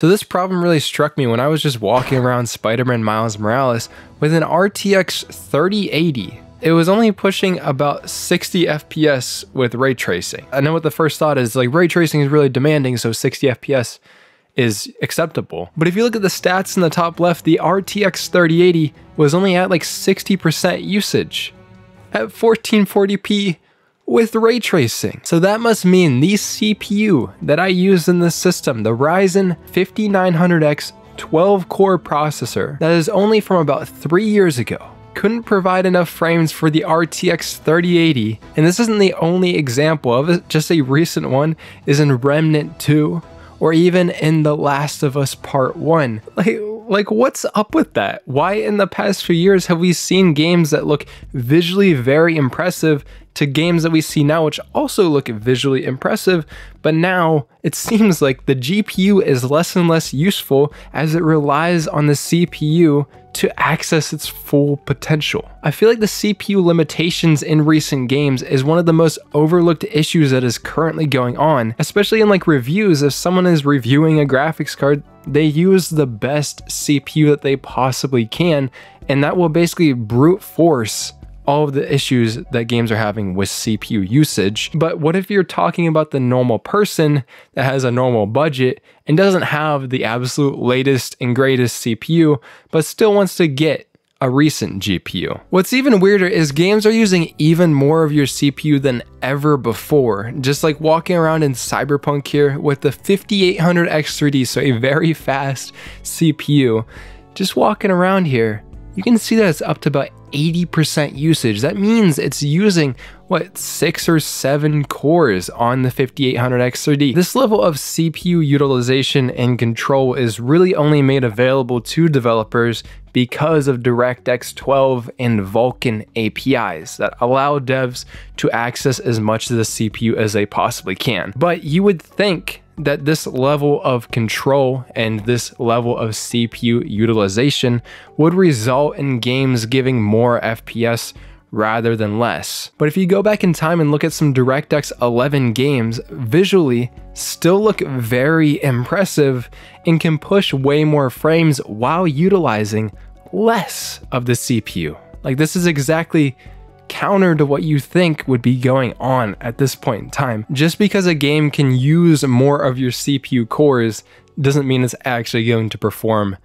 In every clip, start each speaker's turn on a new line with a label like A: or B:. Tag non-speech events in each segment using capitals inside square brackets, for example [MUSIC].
A: So this problem really struck me when I was just walking around Spider-Man Miles Morales with an RTX 3080 it was only pushing about 60 FPS with ray tracing. I know what the first thought is like ray tracing is really demanding, so 60 FPS is acceptable. But if you look at the stats in the top left, the RTX 3080 was only at like 60% usage at 1440p with ray tracing. So that must mean the CPU that I use in this system, the Ryzen 5900X 12 core processor that is only from about three years ago, couldn't provide enough frames for the RTX 3080, and this isn't the only example of it, just a recent one is in Remnant 2, or even in The Last of Us Part 1. [LAUGHS] Like, like what's up with that? Why in the past few years have we seen games that look visually very impressive to games that we see now which also look visually impressive, but now it [LAUGHS] seems like the GPU is less and less useful as it relies on the CPU to access its full potential. I feel like the CPU limitations in recent games is one of the most overlooked issues that is currently going on, especially in like reviews. If someone is reviewing a graphics card, they use the best CPU that they possibly can, and that will basically brute force all of the issues that games are having with CPU usage. But what if you're talking about the normal person that has a normal budget and doesn't have the absolute latest and greatest CPU, but still wants to get a recent GPU. What's even weirder is games are using even more of your CPU than ever before. Just like walking around in Cyberpunk here with the 5800X3D, so a very fast CPU. Just walking around here, you can see that it's up to about 80% usage. That means it's using, what, six or seven cores on the 5800X3D. This level of CPU utilization and control is really only made available to developers because of DirectX 12 and Vulkan APIs that allow devs to access as much of the CPU as they possibly can. But you would think that this level of control and this level of CPU utilization would result in games giving more FPS rather than less. But if you go back in time and look at some DirectX 11 games, visually still look very impressive and can push way more frames while utilizing less of the CPU. Like this is exactly counter to what you think would be going on at this point in time. Just because a game can use more of your CPU cores doesn't mean it's actually going to perform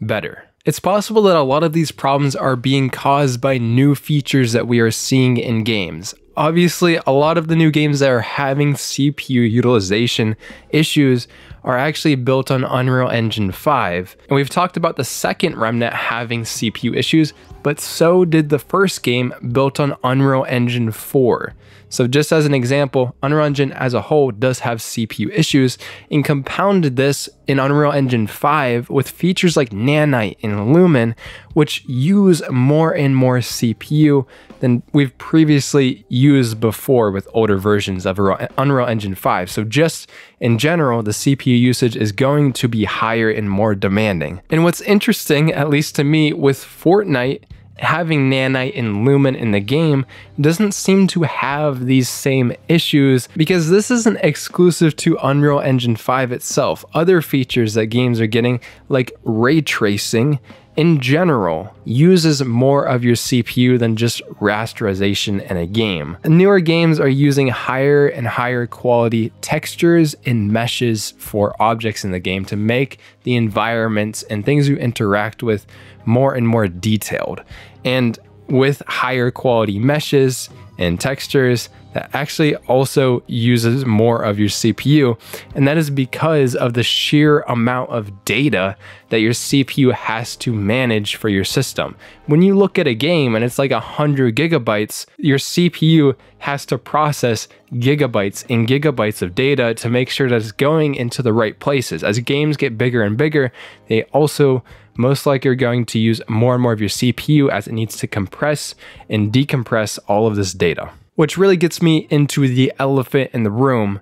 A: better. It's possible that a lot of these problems are being caused by new features that we are seeing in games. Obviously, a lot of the new games that are having CPU utilization issues are actually built on Unreal Engine 5. And we've talked about the second Remnant having CPU issues, but so did the first game built on Unreal Engine 4. So just as an example, Unreal Engine as a whole does have CPU issues and compounded this in Unreal Engine 5 with features like Nanite and Lumen, which use more and more CPU than we've previously used before with older versions of Unreal Engine 5. So just in general, the CPU usage is going to be higher and more demanding. And what's interesting, at least to me, with Fortnite, having Nanite and Lumen in the game doesn't seem to have these same issues because this isn't exclusive to Unreal Engine 5 itself. Other features that games are getting, like ray tracing, in general, uses more of your CPU than just rasterization in a game. Newer games are using higher and higher quality textures and meshes for objects in the game to make the environments and things you interact with more and more detailed. And with higher quality meshes and textures, that actually also uses more of your CPU. And that is because of the sheer amount of data that your CPU has to manage for your system. When you look at a game and it's like 100 gigabytes, your CPU has to process gigabytes and gigabytes of data to make sure that it's going into the right places. As games get bigger and bigger, they also most likely are going to use more and more of your CPU as it needs to compress and decompress all of this data. Which really gets me into the elephant in the room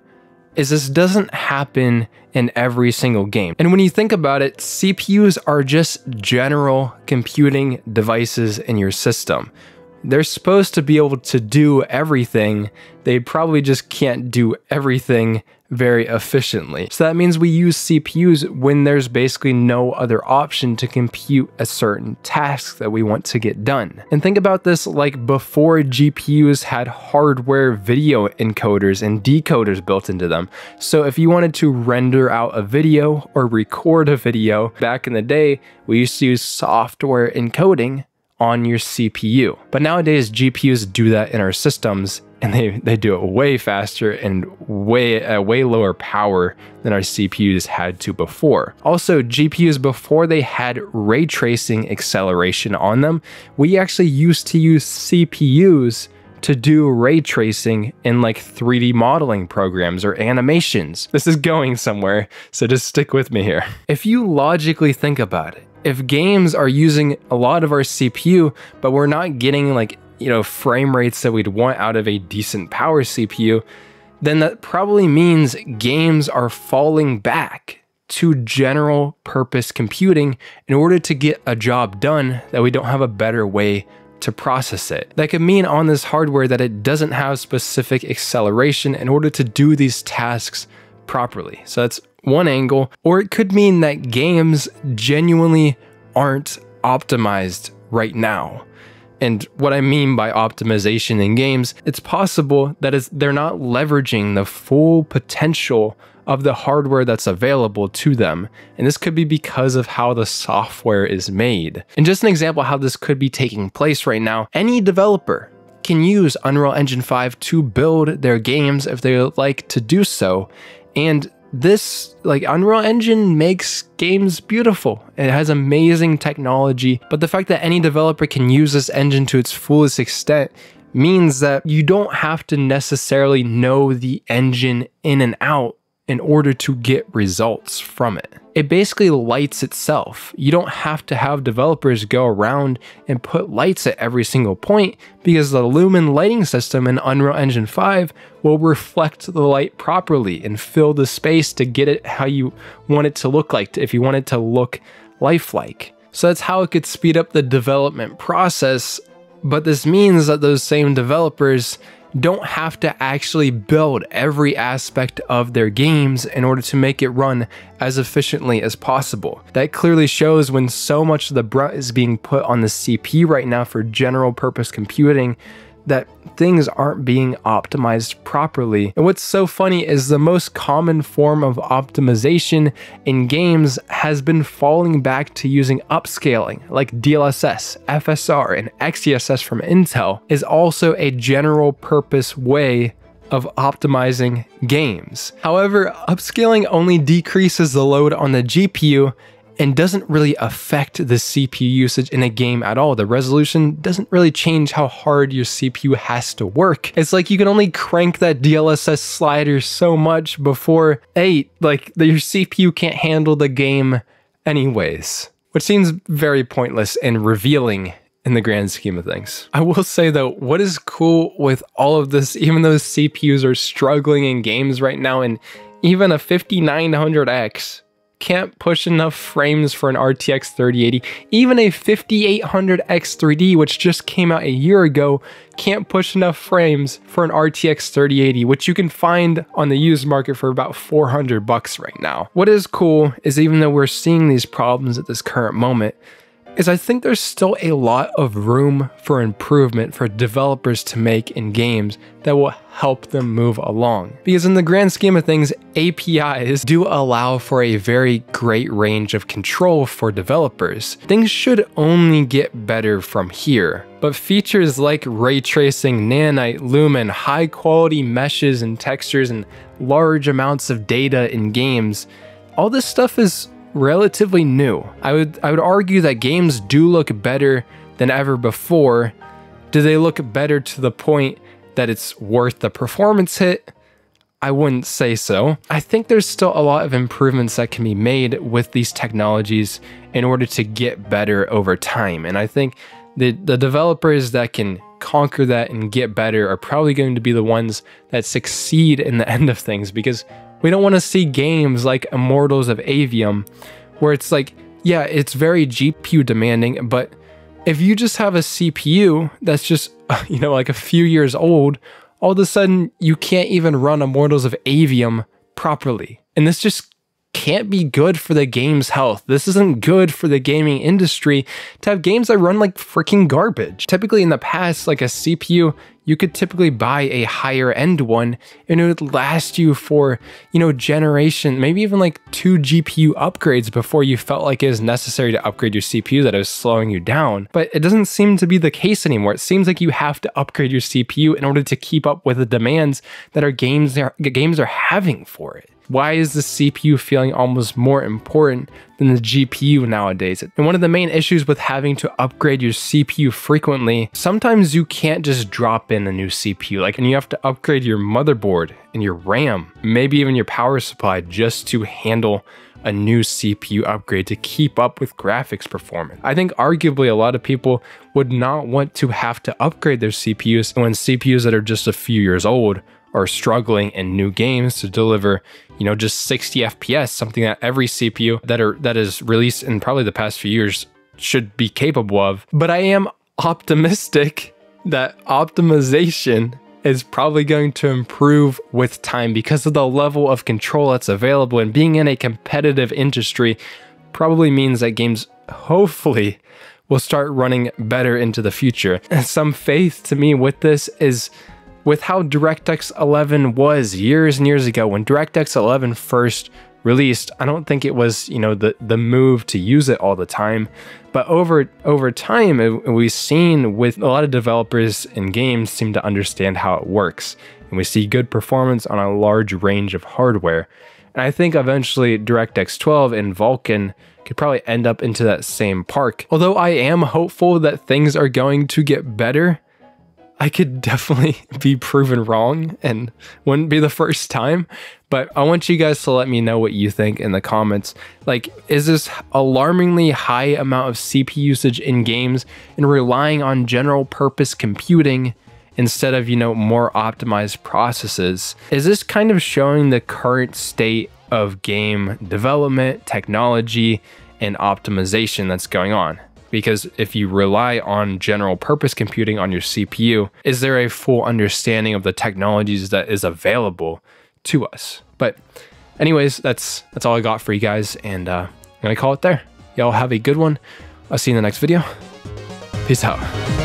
A: is this doesn't happen in every single game. And when you think about it, CPUs are just general computing devices in your system. They're supposed to be able to do everything. They probably just can't do everything very efficiently. So that means we use CPUs when there's basically no other option to compute a certain task that we want to get done. And think about this like before GPUs had hardware video encoders and decoders built into them. So if you wanted to render out a video or record a video, back in the day, we used to use software encoding on your CPU. But nowadays, GPUs do that in our systems and they, they do it way faster and way uh, way lower power than our CPUs had to before. Also, GPUs before they had ray tracing acceleration on them, we actually used to use CPUs to do ray tracing in like 3D modeling programs or animations. This is going somewhere, so just stick with me here. If you logically think about it, if games are using a lot of our CPU, but we're not getting like, you know, frame rates that we'd want out of a decent power CPU, then that probably means games are falling back to general purpose computing in order to get a job done that we don't have a better way to process it. That could mean on this hardware that it doesn't have specific acceleration in order to do these tasks properly. So that's one angle, or it could mean that games genuinely aren't optimized right now. And what I mean by optimization in games, it's possible that is they're not leveraging the full potential of the hardware that's available to them. And this could be because of how the software is made. And just an example how this could be taking place right now, any developer can use Unreal Engine 5 to build their games if they like to do so. And this like Unreal Engine makes games beautiful. It has amazing technology, but the fact that any developer can use this engine to its fullest extent means that you don't have to necessarily know the engine in and out in order to get results from it. It basically lights itself. You don't have to have developers go around and put lights at every single point because the Lumen lighting system in Unreal Engine 5 will reflect the light properly and fill the space to get it how you want it to look like, if you want it to look lifelike. So that's how it could speed up the development process, but this means that those same developers don't have to actually build every aspect of their games in order to make it run as efficiently as possible. That clearly shows when so much of the brunt is being put on the CPU right now for general purpose computing that things aren't being optimized properly. And what's so funny is the most common form of optimization in games has been falling back to using upscaling, like DLSS, FSR, and XeSS from Intel, is also a general purpose way of optimizing games. However, upscaling only decreases the load on the GPU and doesn't really affect the CPU usage in a game at all. The resolution doesn't really change how hard your CPU has to work. It's like you can only crank that DLSS slider so much before, hey, like your CPU can't handle the game anyways. Which seems very pointless and revealing in the grand scheme of things. I will say though, what is cool with all of this, even though CPUs are struggling in games right now, and even a 5900X can't push enough frames for an RTX 3080. Even a 5800 X3D, which just came out a year ago, can't push enough frames for an RTX 3080, which you can find on the used market for about 400 bucks right now. What is cool is even though we're seeing these problems at this current moment, is I think there's still a lot of room for improvement for developers to make in games that will help them move along. Because in the grand scheme of things, APIs do allow for a very great range of control for developers. Things should only get better from here. But features like ray tracing, nanite, lumen, high quality meshes and textures, and large amounts of data in games, all this stuff is relatively new. I would I would argue that games do look better than ever before. Do they look better to the point that it's worth the performance hit? I wouldn't say so. I think there's still a lot of improvements that can be made with these technologies in order to get better over time. And I think the, the developers that can conquer that and get better are probably going to be the ones that succeed in the [LAUGHS] end of things because we don't want to see games like Immortals of Aveum, where it's like, yeah, it's very GPU demanding, but if you just have a CPU that's just, [LAUGHS] you know, like a few years old, all of a sudden you can't even run Immortals of Aveum properly. And this just can't be good for the game's health. This isn't good for the gaming industry to have games that run like freaking garbage. Typically in the past, like a CPU, you could typically buy a higher end one and it would last you for, you know, generation, maybe even like two GPU upgrades before you felt like it was necessary to upgrade your CPU that it was slowing you down. But it doesn't seem to be the case anymore. It seems like you have to upgrade your CPU in order to keep up with the demands that our games are, games are having for it. Why is the CPU feeling almost more important than the GPU nowadays? And one of the main issues with having to upgrade your CPU frequently, sometimes you can't just drop in a new CPU, like, and you have to upgrade your motherboard and your RAM, maybe even your power supply just to handle a new CPU upgrade to keep up with graphics performance. I think arguably a lot of people would not want to have to upgrade their CPUs when CPUs that are just a few years old are struggling in new games to deliver, you know, just 60 FPS, something that every CPU that are that is released in probably the past few years should be capable of. But I am optimistic that optimization is probably going to improve with time because of the level of control that's available and being in a competitive industry probably means that games hopefully will start running better into the future. And some faith to me with this is with how DirectX 11 was years and years ago. When DirectX 11 first released i don't think it was you know the the move to use it all the time. But over over time it, we've seen with a lot of developers and games seem to understand how it works. And we see good performance on a large range of hardware. And i think eventually directx 12 and vulkan could probably end up into that same park. Although i am hopeful that things are going to get better I could definitely [LAUGHS] be proven wrong and wouldn't be the first time. But I want you guys to let me know what you think in the comments. Like, is this alarmingly high amount of CPU usage in games and relying on general purpose computing instead of, you know, more optimized processes? Is this kind of showing the current state of game development, technology, and optimization that's going on? Because if you rely on general purpose computing on your CPU, is there a full understanding of the technologies that is available to us? But anyways, that's that's all I got for you guys, and uh, I'm gonna call it there. Y'all have a good one. I'll see you in the next video. Peace out.